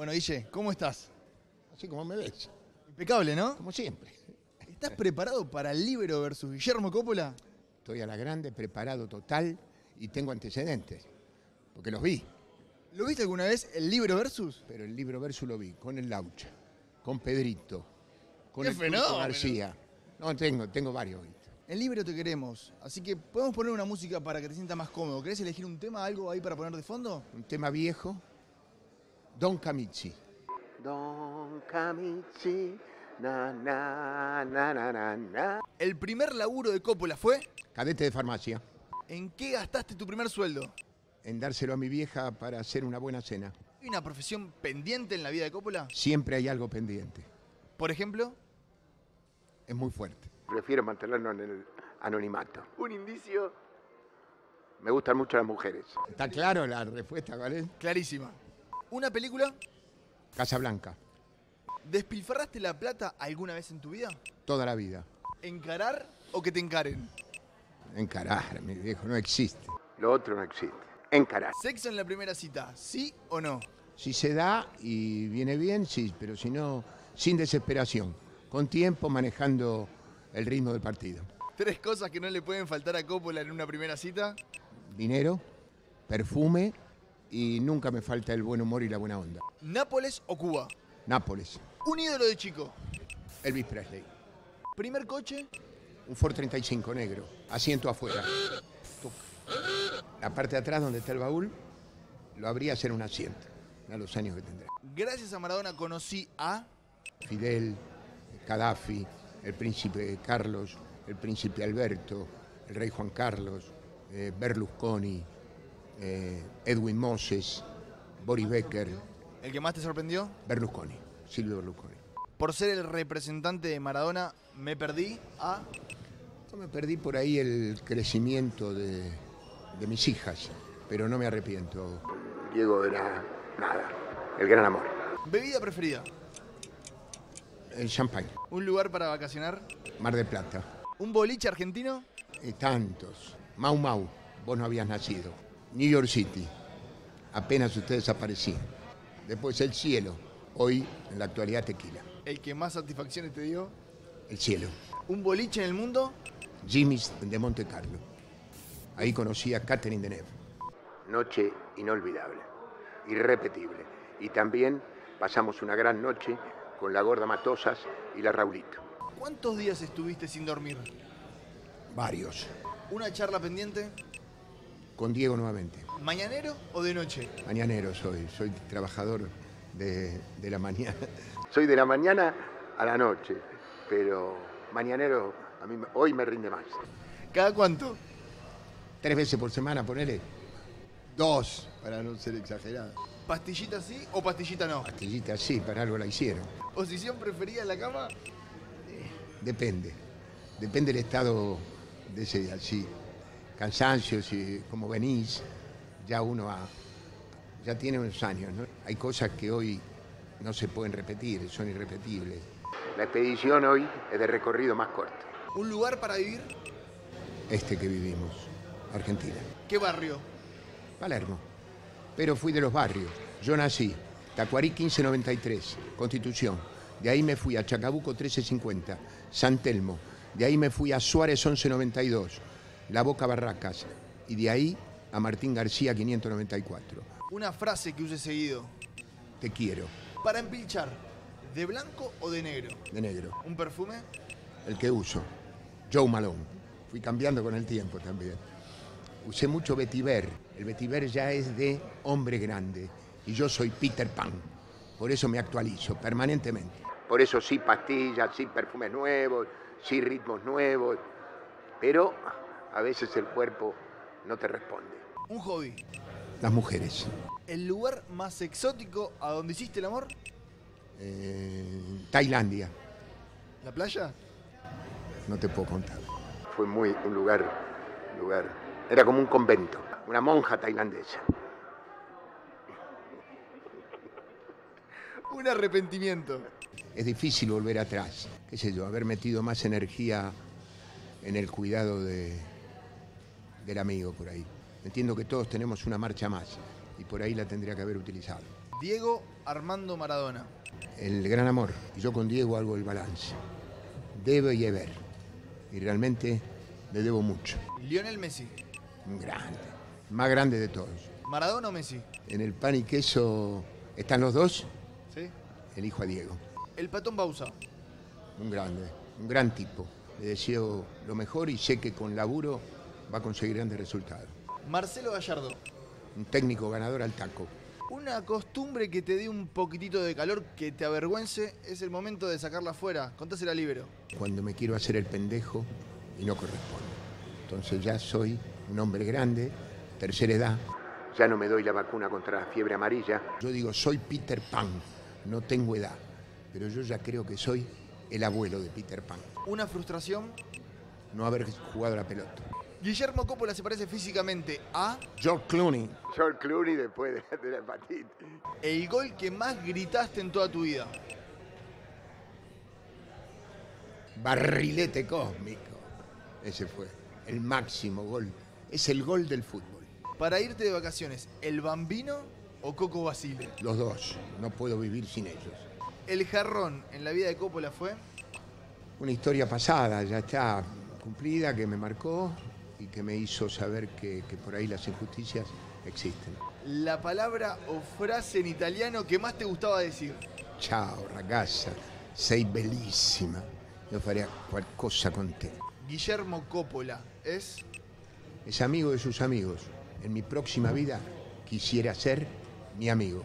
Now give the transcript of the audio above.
Bueno, Guille, ¿cómo estás? Así como me ves, Impecable, ¿no? como siempre. ¿Estás preparado para el Libero versus Guillermo Coppola? Estoy a la grande, preparado total y tengo antecedentes, porque los vi. ¿Lo viste alguna vez el Libero versus? Pero el libro verso lo vi con el Laucha, con Pedrito, con ¡Qué el fenómeno! García. No, tengo, tengo varios. El Libero te queremos, así que podemos poner una música para que te sientas más cómodo. ¿Querés elegir un tema, algo ahí para poner de fondo? Un tema viejo, Don Camici. Don Camici, na na na na na na. El primer laburo de Coppola fue Cadete de farmacia, ¿En qué gastaste tu primer sueldo? en dárselo a mi vieja para hacer una buena cena. ¿Hay una profesión pendiente en la vida de Coppola? Siempre hay algo pendiente. Por ejemplo, Es muy fuerte. Prefiero mantenerlo en el anonimato. Un indicio. Me gustan mucho las mujeres. ¿Está claro la respuesta cuál es? clarísima. Una película, Casa Blanca, ¿despilfarraste la plata alguna vez en tu vida? toda la vida. ¿Encarar o que te encaren? Encarar, mi viejo, no existe. Lo otro no existe. Encarar. ¿Sexo en la primera cita? ¿Sí o no? Si se da y viene bien, sí, pero si no, sin desesperación, con tiempo manejando el ritmo del partido. Tres cosas que no le pueden faltar a Coppola en una primera cita. Dinero, perfume y nunca me falta el buen humor y la buena onda. ¿Nápoles o Cuba? Nápoles, Un ídolo de chico. Elvis Presley, ¿Primer coche? un Ford 35 negro, asiento afuera. Tuc. La parte de atrás donde está el baúl, lo habría ser un asiento, a los años que tendré. Gracias a Maradona conocí a... Fidel, Gaddafi, el príncipe Carlos, el príncipe Alberto, el rey Juan Carlos, eh, Berlusconi, eh, Edwin Moses, Boris Becker, ¿El que más te sorprendió? Berlusconi, Silvio Berlusconi. Por ser el representante de Maradona, me perdí a... Yo me perdí por ahí el crecimiento de, de mis hijas, pero no me arrepiento. Diego era nada. El gran amor. Bebida preferida. El champagne, Un lugar para vacacionar. Mar de Plata, Un boliche argentino. y tantos. Mau Mau, vos no habías nacido. New York City, apenas ustedes aparecían. Después el cielo, hoy en la actualidad tequila. El que más satisfacciones te dio. El cielo, Un boliche en el mundo. Jimmy's de Monte Carlo. Ahí conocí a Catherine Deneuve. Noche inolvidable. Irrepetible. Y también pasamos una gran noche con la gorda Matosas y la Raulito. ¿Cuántos días estuviste sin dormir? Varios. ¿Una charla pendiente? Con Diego nuevamente. ¿Mañanero o de noche? Mañanero soy, soy trabajador de, de la mañana. Soy de la mañana a la noche, pero mañanero a mí hoy me rinde más. ¿Cada cuánto? Tres veces por semana, ponele. Dos, para no ser exagerado. ¿Pastillita sí o pastillita no? Pastillita sí, para algo la hicieron. ¿Posición preferida en la cama? Depende. Depende del estado de ese día, sí. Cansancio, si como venís, ya uno ha- ya tiene unos años, ¿no? Hay cosas que hoy no se pueden repetir, son irrepetibles. La expedición hoy es de recorrido más corto. ¿Un lugar para vivir? Este que vivimos, Argentina. ¿Qué barrio? Palermo. Pero fui de los barrios. Yo nací, Tacuarí 1593, Constitución. De ahí me fui a Chacabuco 1350, San Telmo. De ahí me fui a Suárez 1192, La Boca Barracas. Y de ahí a Martín García 594. Una frase que use seguido. Te quiero, Para empilchar, ¿de blanco o de negro? de negro. ¿Un perfume? El que uso, Joe Malone. Fui cambiando con el tiempo también. Usé mucho vetiver. El vetiver ya es de hombre grande. Y yo soy Peter Pan. Por eso me actualizo permanentemente. Por eso sí pastillas, sí perfumes nuevos, sí ritmos nuevos, pero a veces el cuerpo no te responde. Un hobby. Las mujeres. ¿El lugar más exótico a donde hiciste el amor? Eh, Tailandia. ¿La playa? No te puedo contar. Fue muy un lugar, lugar, era como un convento, una monja tailandesa. Un arrepentimiento. Es difícil volver atrás. ¿Qué sé yo? Haber metido más energía en el cuidado de, del amigo por ahí. Entiendo que todos tenemos una marcha más y por ahí la tendría que haber utilizado. Diego Armando Maradona. El gran amor. Y yo con Diego hago el balance. Debe y haber. Y realmente le debo mucho. Lionel Messi. Un grande. Más grande de todos. ¿Maradona o Messi? En el pan y queso están los dos. ¿Sí? Elijo a Diego. El Patón Bausa. Un grande. Un gran tipo. Le deseo lo mejor y sé que con laburo va a conseguir grandes resultados. Marcelo Gallardo. Un técnico ganador al taco. Una costumbre que te dé un poquitito de calor, que te avergüence, es el momento de sacarla afuera. Contásela libero. Cuando me quiero hacer el pendejo y no corresponde. Entonces ya soy un hombre grande, tercera edad. Ya no me doy la vacuna contra la fiebre amarilla. Yo digo, soy Peter Pan, no tengo edad. Pero yo ya creo que soy el abuelo de Peter Pan. Una frustración. No haber jugado la pelota. Guillermo Coppola se parece físicamente a George Clooney. George Clooney después de, de la hepatitis. el gol que más gritaste en toda tu vida. Barrilete cósmico. Ese fue el máximo gol. Es el gol del fútbol. Para irte de vacaciones, ¿el Bambino o Coco Basile? Los dos. No puedo vivir sin ellos. El jarrón en la vida de Coppola fue Una historia pasada, ya está cumplida, que me marcó y que me hizo saber que, que por ahí las injusticias existen. la palabra o frase en italiano que más te gustaba decir. Ciao ragazza, sei bellissima. Yo faría qualcosa con te. Guillermo Coppola es Es amigo de sus amigos. En mi próxima vida quisiera ser mi amigo.